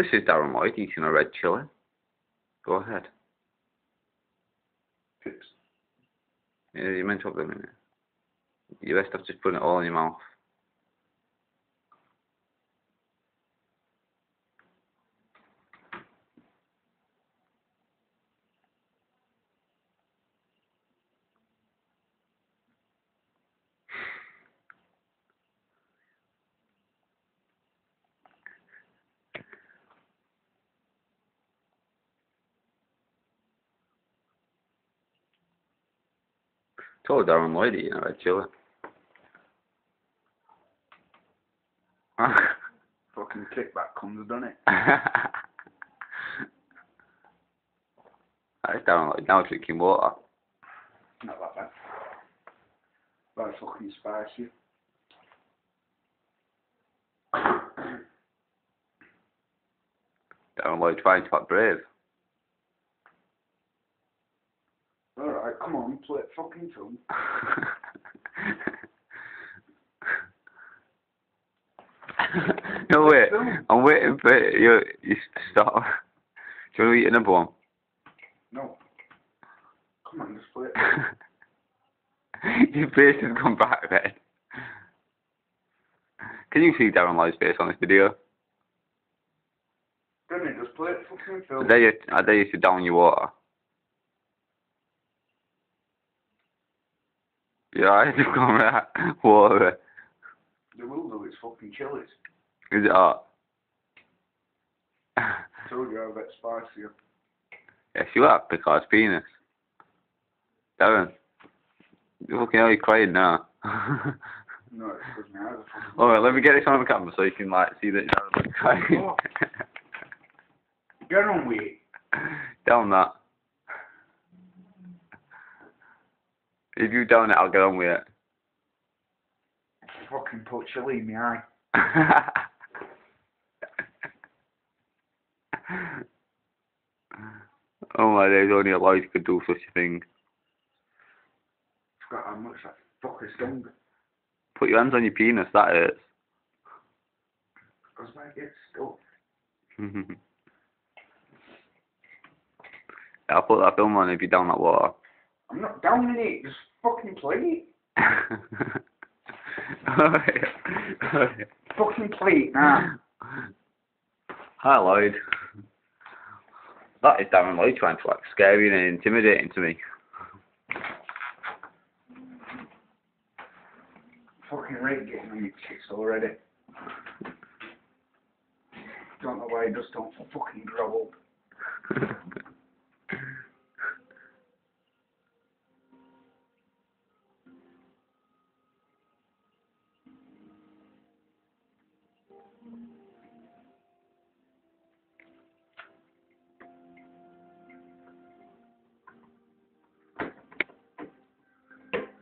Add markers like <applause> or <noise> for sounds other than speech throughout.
This is Darren Lloyd eating a red chili. Go ahead. Chips. Yeah, you meant to have them in it. You best have just put it all in your mouth. Told Darren Lloyd eating a red chili. Fucking kickback comes, doesn't it? That's Darren Lloyd now drinking water. Not that bad. Very fucking spicy. Darren Lloyd trying to act brave. Alright, come on, play it fucking film. no wait, I'm waiting for you. You to stop. Do you want to eat another one? No. Come on, just play it. <laughs> Your face has gone back then. Can you see Darren Lloyd's face on this video? Didn't it? Just play it fucking I film. dare you, I dare you to down your water. Yeah, I just gone right. Water. They will do, it's fucking chilies. Is it uh, hot? Told you I bet spicier. yes, you are, because penis. Darren. You fucking hell, you're crying now. <laughs> No, it's because my eyes are fucking... Alright, let me get this on the camera so you can like see that Darren's oh. crying. Oh. <laughs> Get on with it. Down that. If you don't, I'll get on with it. Fucking put chili in my eye. <laughs> oh my days, only a Lloyd could do such a thing. Forgot how much that stung. Put your hands on your penis, that hurts. Because I get stuck. <laughs> I'll put that film on if you're down that water. I'm not downing it, just fucking play it. <laughs> Oh, Alright. Alright. Oh, fucking play it now. Hi Lloyd. That is Darren Lloyd trying to act scary and intimidating to me. Fucking rate getting on your tits already. Don't know why he just don't fucking grow up. <laughs>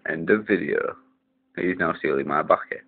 End of video. He's now stealing my bucket.